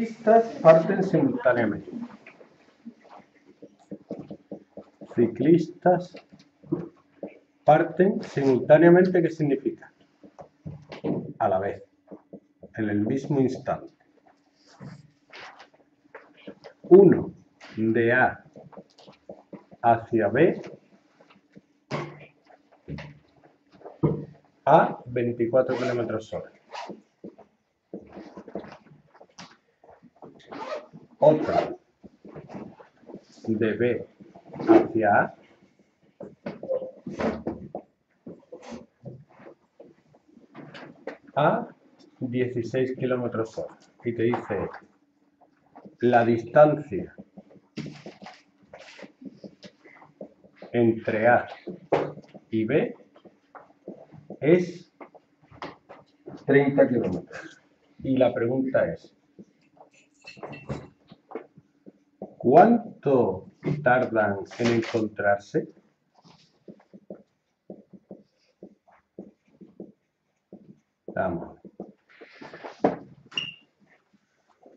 ciclistas parten simultáneamente. Ciclistas parten simultáneamente, ¿qué significa? A la vez, en el mismo instante. Uno de A hacia B a 24 kilómetros hora. Otra de B hacia A a 16 kilómetros hora. Y te dice la distancia entre A y B es 30 kilómetros. Y la pregunta es, ¿cuánto tardan en encontrarse? Vamos.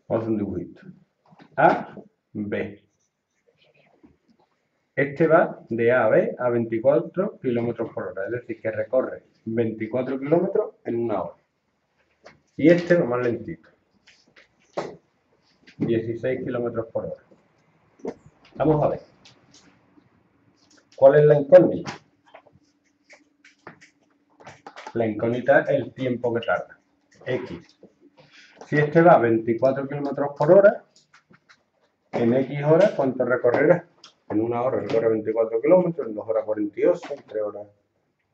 Hacer un dibujito. A, B. Este va de A a B a 24 kilómetros por hora, es decir, que recorre 24 kilómetros en una hora. Y este va más lentito, 16 kilómetros por hora. Vamos a ver. ¿Cuál es la incógnita? La incógnita es el tiempo que tarda, X. Si este va a 24 kilómetros por hora, en X horas, ¿cuánto recorrerá? En una hora recorre 24 kilómetros, en dos horas 48, en tres horas.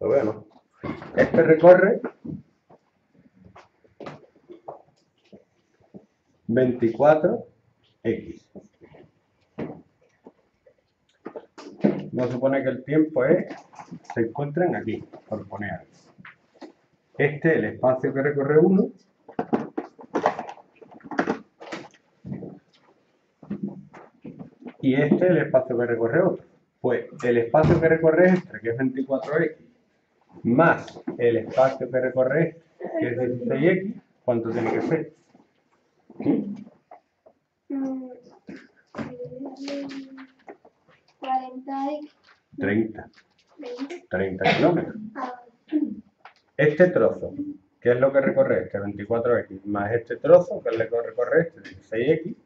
Lo veo, ¿no? Este recorre 24x. Suponer que el tiempo es, se encuentran aquí, por poner algo. Este es el espacio que recorre uno. Y este es el espacio que recorre otro. Pues el espacio que recorre este, que es 24x, más el espacio que recorre este, que es 16x, ¿cuánto tiene que ser? 30. 30 kilómetros. Este trozo, ¿qué es lo que recorre este? 24x, más este trozo, que es lo que recorre este? 16x.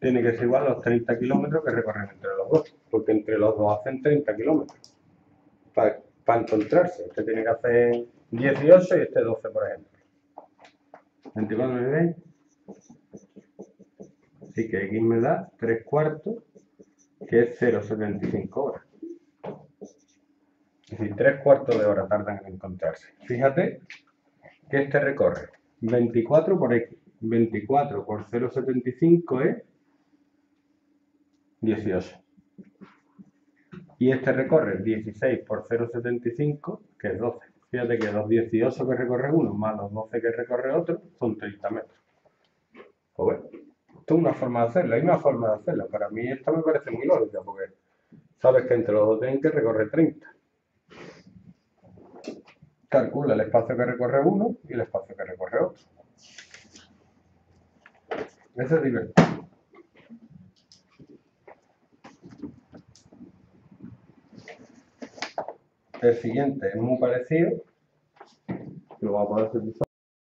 Tiene que ser igual a los 30 kilómetros que recorren entre los dos, porque entre los dos hacen 30 kilómetros. Para encontrarse, este tiene que hacer 18 y este 12, por ejemplo. 24 me Así que X me da 3 cuartos, que es 0,75 horas. Es decir, 3 cuartos de hora tardan en encontrarse. Fíjate que este recorre 24 por X. 24 por 0,75 es 18. Y este recorre 16 por 0,75, que es 12. Fíjate que los 18 que recorre uno más los 12 que recorre otro son 30 metros. Pues bueno, esto es una forma de hacerlo, hay una forma de hacerlo. Para mí esta me parece muy lógica porque sabes que entre los dos tienen que recorrer 30. Calcula el espacio que recorre uno y el espacio que recorre otro. Ese es divertido. El siguiente es muy parecido. Lo vamos a poder